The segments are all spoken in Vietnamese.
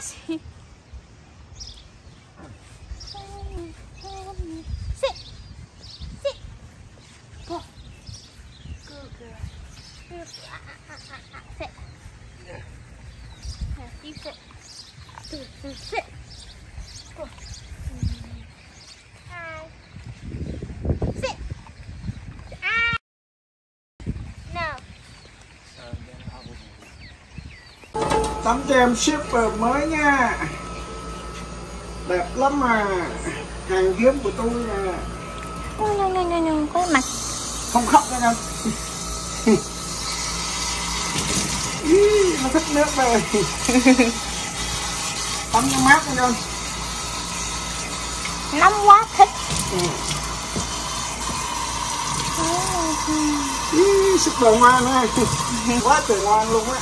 し。Sit. Sit. Sit. Tắm cho em shipper mới nha đẹp lắm mà hàng hiếm của tôi nè No, no, no, no, no. Có mặt. không khóc nữa đâu nó thích nước rồi tắm cho mát nha con Nóng quá thích. ừ. Ý, super ngoan á quá trời ngoan luôn á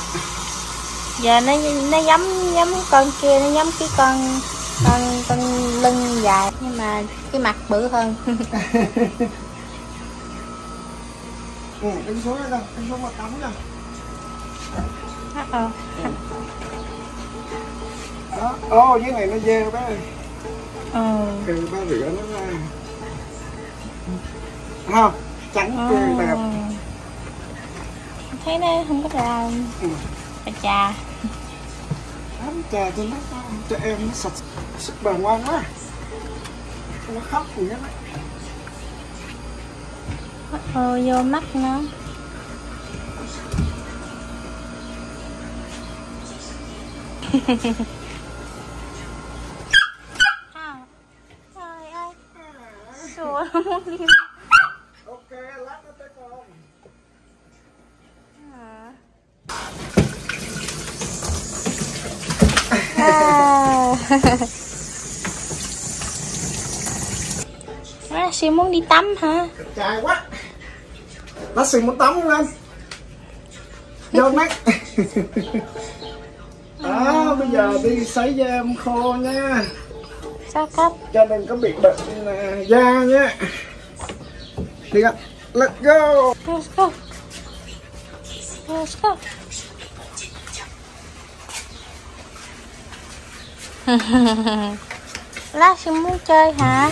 Giờ nó nó giống giống con kia nó giống cái con con con lưng dài nhưng mà cái mặt bự hơn. ừ, đi xuống đây con đi xuống mà tắm ờ đó ô dưới này nó dơ bé ừ. ừ ba rửa nó ra. Không trắng tươi đẹp. Thấy nó không có ra ừ. Chà chà. Ấm trà cho nó cho em nó sạch sức bền ngoan quá. Nó khóc gì hết á ờ vô mắt nó. Trời ơi sủa muốn đi ok lát nó tới con à. À, siêu muốn đi tắm hả? Trai quá. Bác sĩ muốn tắm lên vô mắt đó bây giờ đi sấy da em khô nha. Sao cấp? Cho đừng có bị bệnh à, da nhé. Đi ạ. Let's go. Let's go. Let's go. Lát siêu muốn chơi hả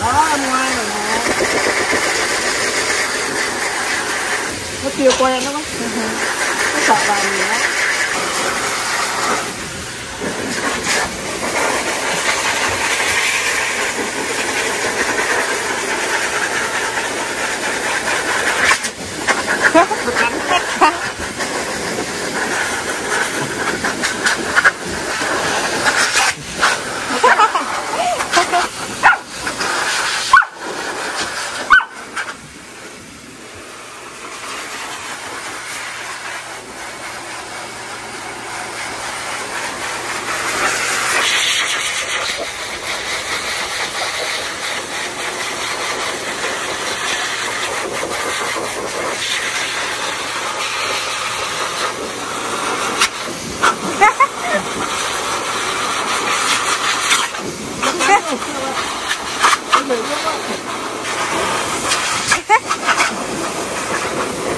đó em ngoan rồi nè nó chưa quen đó nó sợ làm gì đó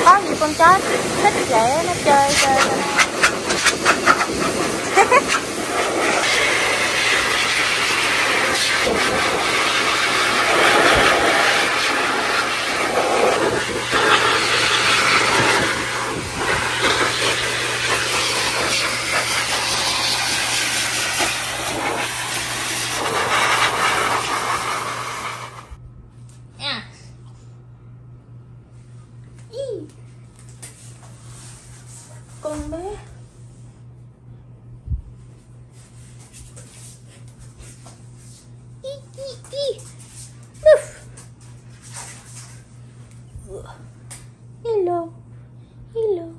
có gì con chó thích trẻ nó chơi chơi cho nó À. Ý con bé Ý, ý, ý. Uff. Hello. Hello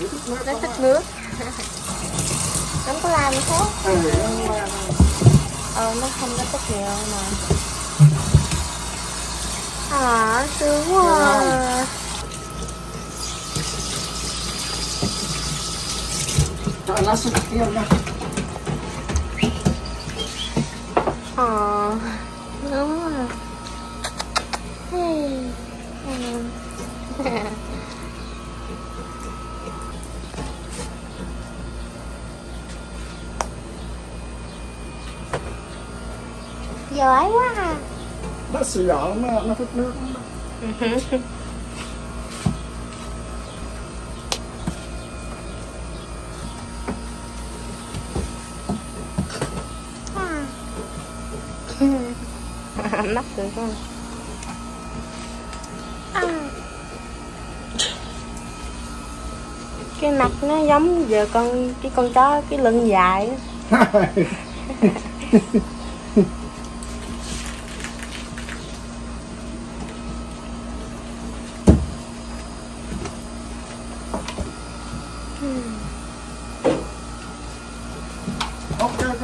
nước nó lắm thích á. nước nó có làm ừ nó la đâu. ờ nó không có thích nhiều mà à sướng quá à. nó sụp tiêu nha ờ giỏi quá à nó sụi giỏi nó nó thích nước lắm. mắt cười con à. cái mặt nó giống giờ con cái con chó cái lưng dài á. ok ok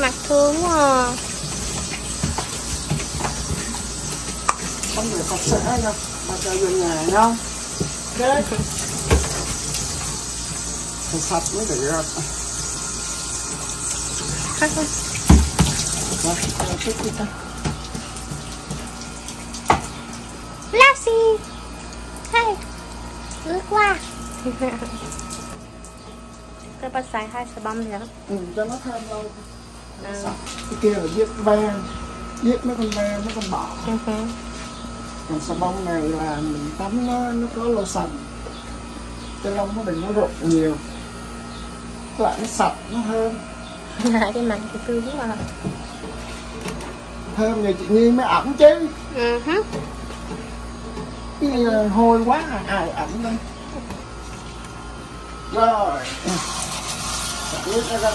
mặt thương quá à. không sẽ nha mà cho về nhà nha ok phải sạch mới được rồi. Rồi, tiếp đi ta. Lassie Hay Ướt quá Cái bác xài hai xà bông vậy đó ừ, cho nó thơm lâu. Ừ. cái kia là giết ve. Giết mấy con ve mấy con bọ. Ừ. còn xà bông này là mình tắm nó nó có lô sành cái lông nó đừng có rụng nhiều. Lại nó sạch nó thơm. Cái mặt thì thương quá à. thơm như chị Nhi mới ẩm chứ. Ừ hử. cái ờ, hôi quá à, ai ẩm đây rồi. Xả nước ra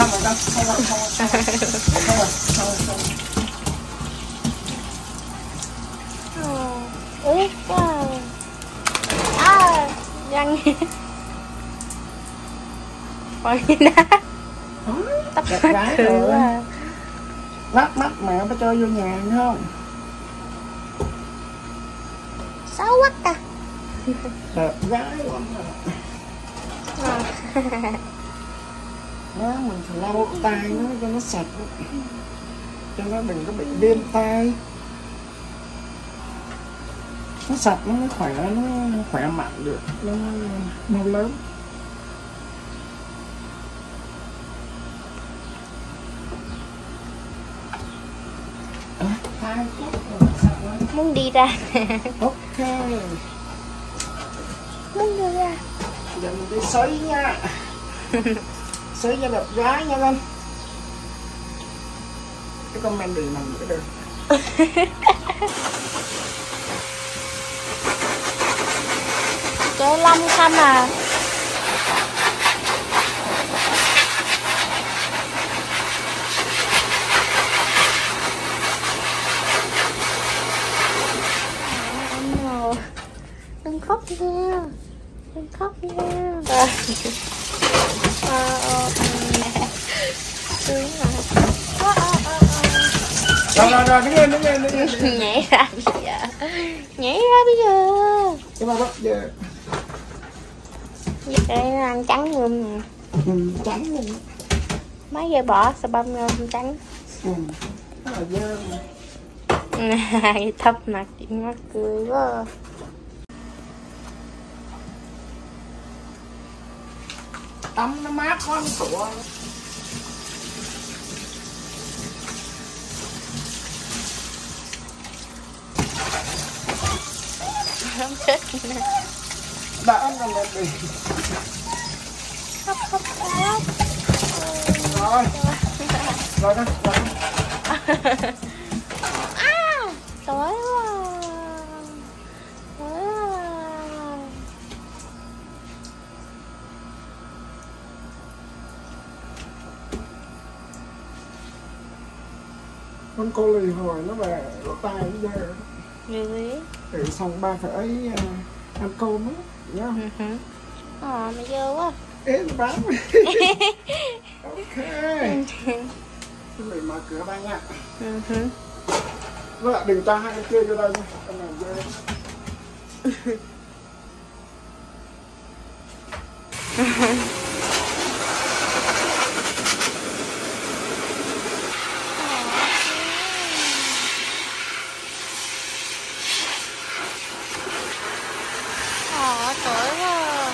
Rồi xong rồi con xong rồi xong rồi xong rồi xong rồi xong rồi xong rồi À Răng gì đó Tóc gái rồi. lát mắt mẹ phải cho vô nhà thấy không Xấu quá à đẹp gái lắm rồi đó mình phải lau tay nó cho nó sạch. Cho nó đừng có bị viêm tay nó sạch nó mới khỏe nó khỏe mạnh được. Nó mau lớn. Muốn đi ra. Ok. Muốn đi ra. Giờ mình đi sấy nha sấy cho đẹp gái nha con cái con men nằm nữa được Chế lông xanh à. Anh Đừng khóc nha. Đừng khóc nha rồi rồi rồi đứng lên đứng lên đứng lên. Nhảy ra bây giờ. Nhảy ra bây giờ. Cái ba bắt giờ nó ăn trắng luôn nè. Ừ, trắng luôn. Mấy giờ bỏ xà bông ra không trắng? Ừ. rất là dơ Này thấp mặt chị mắc cười quá tắm nó mát quá nó sủa. Đã ăn rồi đã đi rồi rồi đó rồi đó Tối quá Tối quá con cô lì hồi nó về lỗ tai nó giờ Really? thì xong ba phải à, ăn cơm á nhá Ừ. Ờ, mày dơ quá. ế nó bán ok. Mình mở cửa ba nha. Ừ với lại đừng cho hai cái kia vô đây nha. Con này dơ Ờ, tuổi quá.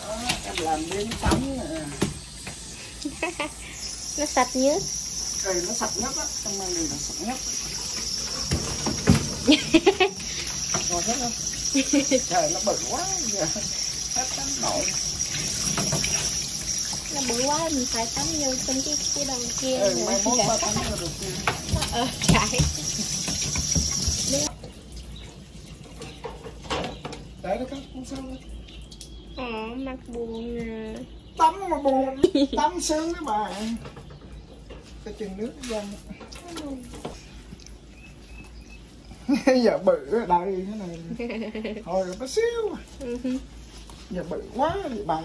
Đó, em làm miếng nè Nó sạch nhất. đây nó sạch nhất á trong này là sạch nhất rồi hết không trời nó bự quá giờ hết tắm nổi Nó bự quá mình phải tắm vô trong cái cái đầu kia. ừ, mai mốt ba tắm rồi được chưa Ờ, chạy. để nó cắt không sao đâu. Mặt buồn nè. tắm mà buồn tắm sướng đấy bà cái chừng nước dân giờ bự ở đây thế này thôi có xíu Ừ giờ bự quá vậy bà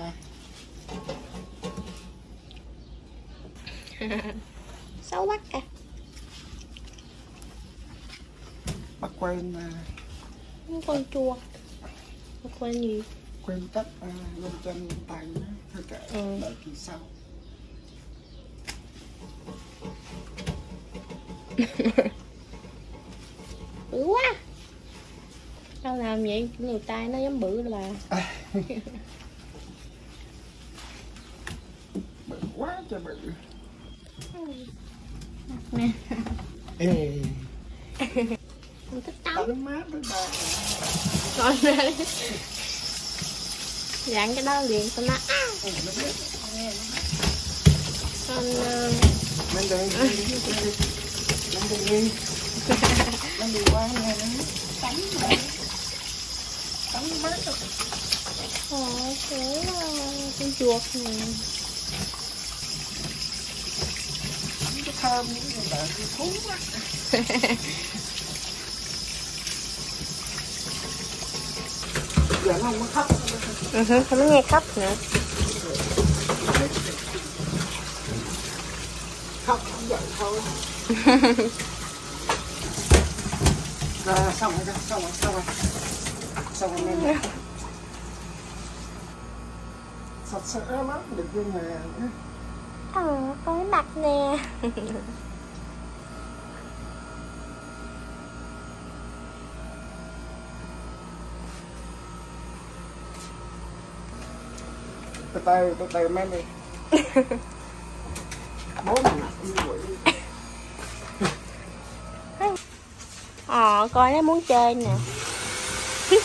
Xấu mắt à. bà quên à, Con chua. Con quên gì? Quên tắt à, lên chân tay thôi kệ Ừ. đợi kỳ sau Bự quá. Sao làm vậy? Người tay nó giống bự là bà. bự quá trời bự Nè. ê Mình thích tắm mát với bà Rồi ra đi. Dặn cái đó liền ừ, nó Con đây lên đây đi. Lên đi qua nghe nó tắm mà tắm mát rồi. Sướng quá. Con chuột nè. cái thơm này bà cái thú quá. Giờ nó không có khóc Ừ không nghe khóc nữa. khóc không giận thôi rồi xong rồi xong rồi xong rồi xong rồi nên sạch sẽ lắm được như này con cái mặt nè. từ từ từ từ men đi bố mình nặng như quỷ Ờ, coi nó muốn chơi nè.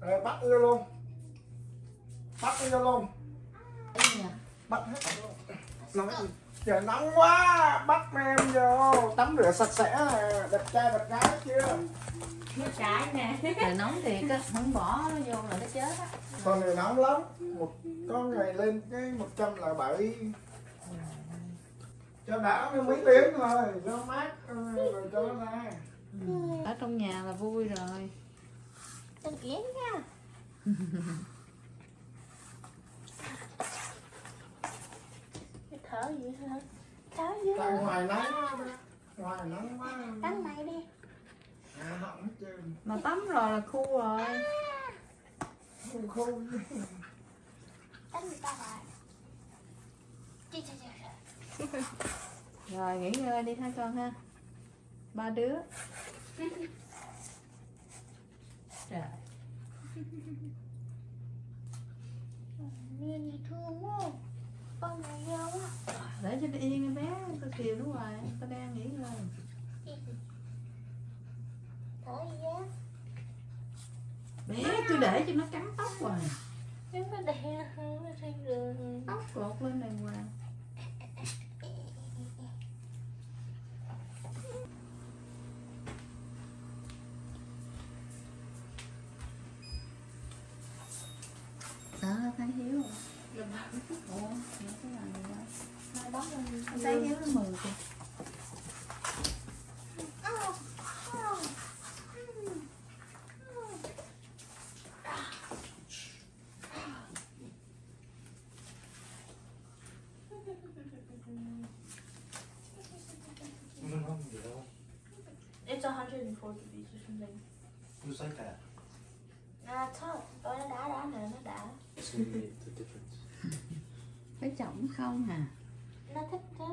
rồi bắt vô luôn bắt vô luôn bắt hết vô nóng trời nóng quá bắt em vô tắm rửa sạch sẽ đẹp trai đẹp gái chưa? Trời nóng thiệt á không bỏ nó vô là nó chết á. Con này nóng lắm. Một con ngày lên cái 107 cho đã mấy tiếng thôi cho mát ừ, rồi cho nó ra. Ở trong nhà là vui rồi. Đừng yến nha. Cái thở gì hả? Thở gì ngoài nắng quá. Tắm mày đi. à, hỏng hết trơn. Mà tắm rồi là khu rồi. Không khô Tắm người ta rồi. Rồi nghỉ ngơi đi ha con ha. Ba đứa. Trời. Gì thương quá. Con này ghê quá. để cho nó yên bé tao chiều nó hoài tao đang nghỉ ngơi bé tôi để cho nó cắn tóc rồi. tóc cột lên đàng hoàng ủa nghe cái này đâu Thấy hiếu nó mừng kìa. It's 140 beats or something. Who's like that? À, thôi, tôi nó đã đã nè, nó đã. It's gonna be the difference. Phải trọng không hả Nó thích chứ.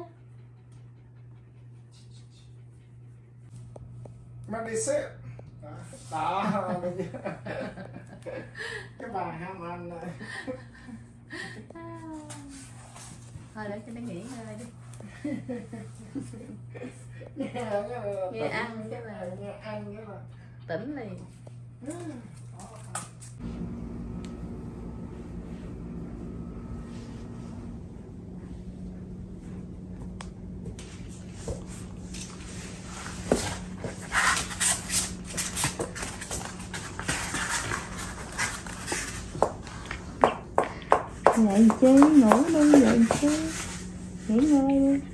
Medicine. Đó. Đó. cái bà ham ăn này. thôi để cho nó nghỉ ngơi đi Nghe Nghe ăn cái là- nghe ăn cái là tỉnh liền chơi ngủ luôn vậy chứ Nghỉ ngơi đi.